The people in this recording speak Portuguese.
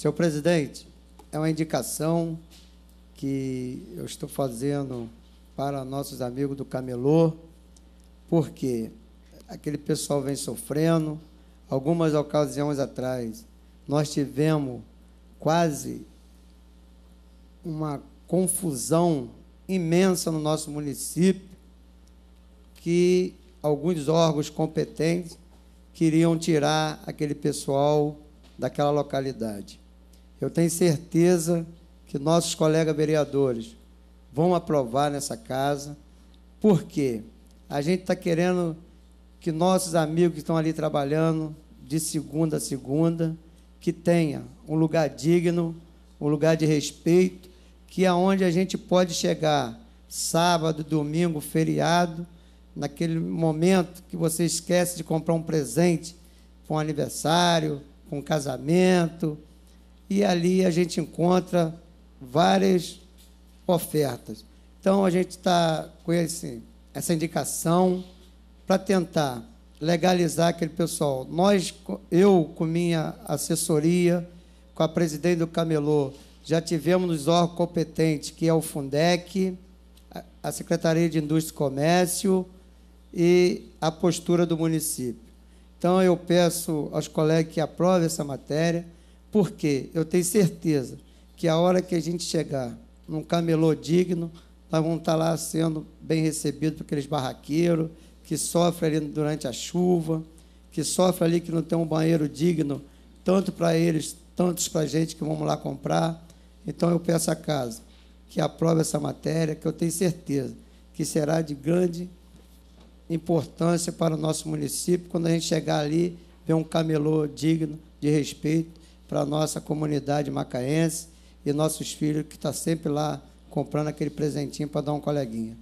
Senhor presidente, é uma indicação que eu estou fazendo para nossos amigos do Camelô, porque aquele pessoal vem sofrendo. Algumas ocasiões atrás, nós tivemos quase uma confusão imensa no nosso município, que alguns órgãos competentes queriam tirar aquele pessoal daquela localidade. Eu tenho certeza que nossos colegas vereadores vão aprovar nessa casa, porque a gente está querendo que nossos amigos que estão ali trabalhando de segunda a segunda, que tenha um lugar digno, um lugar de respeito, que é onde a gente pode chegar sábado, domingo, feriado, naquele momento que você esquece de comprar um presente para um aniversário, para um casamento, e ali a gente encontra várias ofertas. Então a gente está com esse, essa indicação para tentar legalizar aquele pessoal. Nós, eu com minha assessoria, com a presidente do Camelô, já tivemos nos órgãos competentes, que é o Fundec, a Secretaria de Indústria e Comércio e a postura do município. Então eu peço aos colegas que aprovem essa matéria, porque eu tenho certeza que a hora que a gente chegar num camelô digno, nós vamos estar lá sendo bem recebidos por aqueles barraqueiros que sofrem ali durante a chuva, que sofrem ali que não tem um banheiro digno, tanto para eles, tanto para a gente que vamos lá comprar. Então eu peço à casa que aprove essa matéria, que eu tenho certeza que será de grande importância para o nosso município quando a gente chegar ali, ver um camelô digno, de respeito para a nossa comunidade macaense e nossos filhos que estão tá sempre lá comprando aquele presentinho para dar um coleguinha.